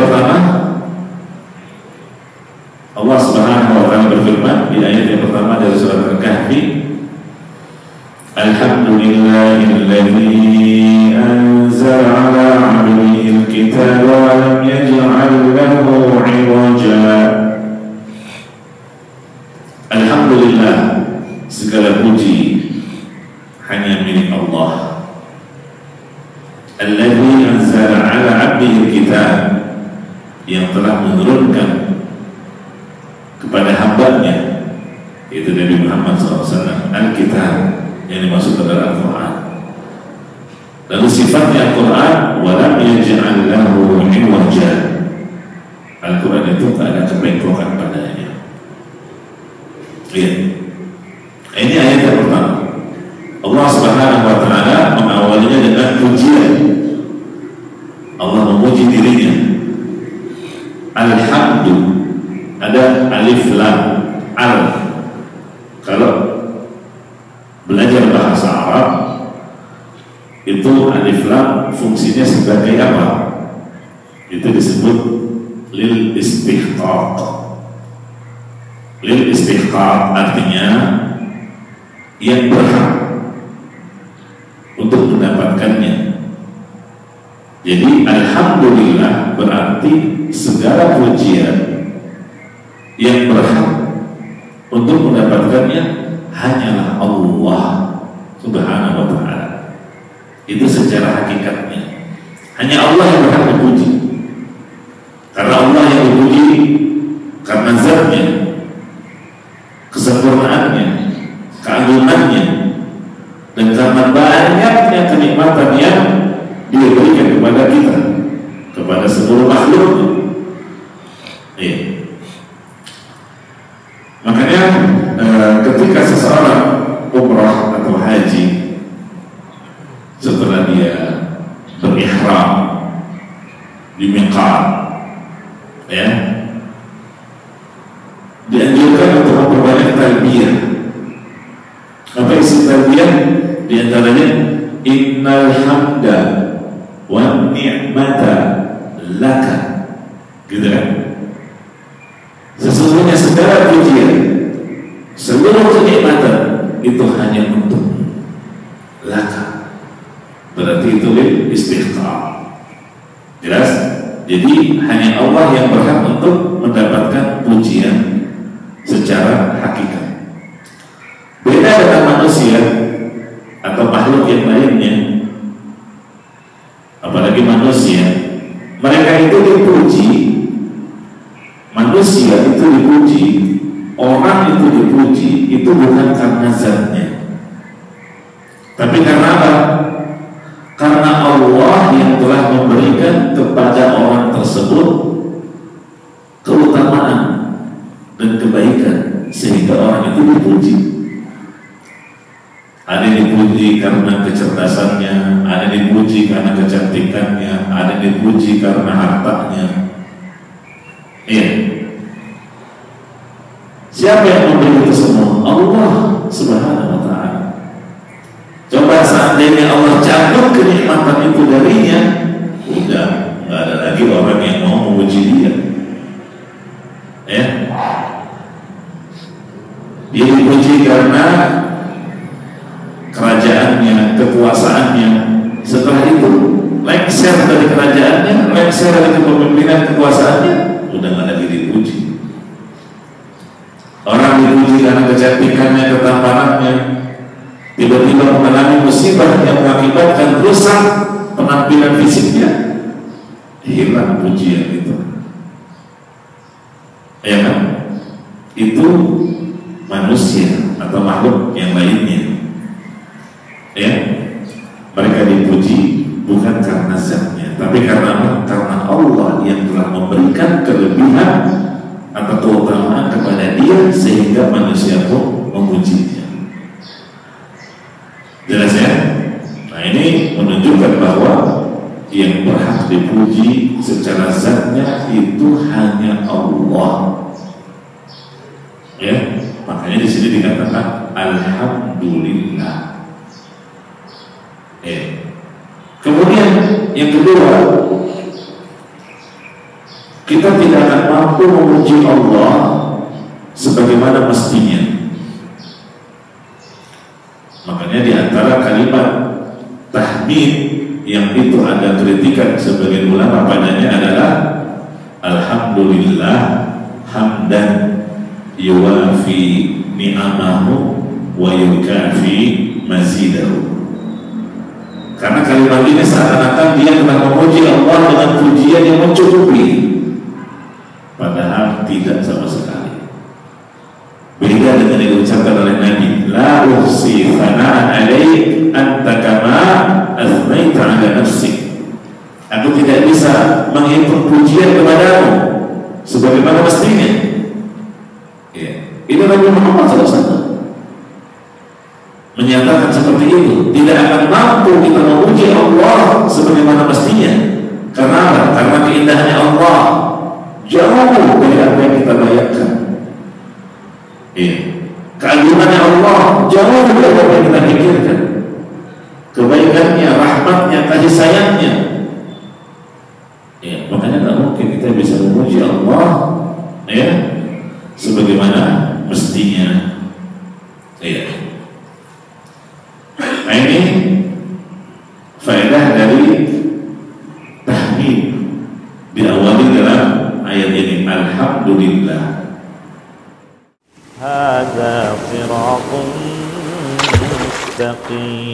pertama Allah Subhanahu wa taala berfirman di ayat yang pertama dari surat Al-Kahfi Alhamdulillahilladzi anzala 'ala 'abdihi al-kitaba wa lam yaj'al lahu yang telah menurunkan kepada hambanya itu Nabi Muhammad SAW Al-Kitab yang dimaksud adalah Al-Quran. Lalu sifatnya Al-Quran walam yaj'al lahu iwaja. Al-Quran itu tak ada kebengkokan padanya. Lihat ini ayat yang pertama Allah Subhanahu wa taala mengawalinya dengan pujian Allah memuji dirinya Alhamdulillah ada alif lam al kalau belajar bahasa Arab itu alif lam fungsinya sebagai apa? Itu disebut lil istihqaq. Lil istihqaq artinya yang berhak untuk mendapatkannya. Jadi alhamdulillah berarti segala pujian yang berhak untuk mendapatkannya hanyalah Allah Subhanahu wa taala. Itu secara hakikatnya. Hanya Allah yang berhak dipuji. Karena Allah yang dipuji karena zatnya, kesempurnaannya, keagungannya, dan karena banyaknya kenikmatan yang dia berikan kepada kita, kepada seluruh makhluknya. Iya. Makanya e, ketika berihram di miqat ya. Dianjurkan untuk memperbanyak talbiyah. Apa isi talbiyah? Di antaranya innal hamda wa ni'mata laka. Gitu kan? Sesungguhnya segala pujian, seluruh kenikmatan itu hanya untuk laka. Berarti itu istighfar. Jelas? Jadi hanya Allah yang berhak untuk mendapatkan pujian secara hakikat. Beda dengan manusia atau makhluk yang lainnya, apalagi manusia, mereka itu dipuji manusia itu dipuji orang itu dipuji itu bukan karena zatnya tapi karena apa? Allah yang telah memberikan kepada orang tersebut keutamaan dan kebaikan sehingga orang itu dipuji ada yang dipuji karena kecerdasannya ada yang dipuji karena kecantikannya ada yang dipuji karena hartanya Iya. Siapa yang memberi itu semua? Allah Subhanahu wa taala. Cabut kenikmatan itu darinya, udah nggak ada lagi orang yang mau memuji dia. Ya. Dia dipuji karena kerajaannya, kekuasaannya. Setelah itu lengser dari kerajaannya, lengser dari kepemimpinan kekuasaannya, udah nggak lagi dipuji. Orang dipuji karena kecantikannya, ketampanannya, tiba-tiba mengalami musibah yang mengakibatkan rusak penampilan fisiknya, hilang pujian itu. Ya kan? Itu manusia atau makhluk yang lainnya. Ya, mereka dipuji bukan karena zatnya, tapi karena karena Allah yang telah memberikan kelebihan atau keutamaan kepada dia sehingga manusia pun memujinya. Jelas ya? Nah ini menunjukkan bahwa yang berhak dipuji secara zatnya itu hanya Allah. Ya, makanya di sini dikatakan Alhamdulillah. Eh. Kemudian yang kedua mampu memuji Allah sebagaimana mestinya. Makanya di antara kalimat tahmid yang itu ada kritikan sebagian ulama padanya adalah Alhamdulillah hamdan yuwafi ni'amahu wa yukafi mazidahu karena kalimat ini seakan-akan dia telah memuji Allah dengan pujian yang mencukupi. Padahal tidak sama sekali. Beda dengan yang diucapkan oleh Nabi. La uhsi thana'an alaih anta kama athnaita ala nafsi. Aku tidak bisa menghitung pujian kepadamu sebagaimana mestinya. Ya. Ini Nabi Muhammad SAW menyatakan seperti itu tidak akan mampu kita memuji Allah sebagaimana mestinya karena karena keindahannya Allah jauh dari apa yang kita bayangkan iya. Jauh dari apa yang kita pikirkan. Kebaikannya, rahmatnya, kasih sayangnya. Ya, makanya tidak mungkin kita bisa memuji Allah ya sebagaimana mestinya. Iya. Nah ini faedah dari tahmid. Diawali dalam ayat ini Alhamdulillah Namaste.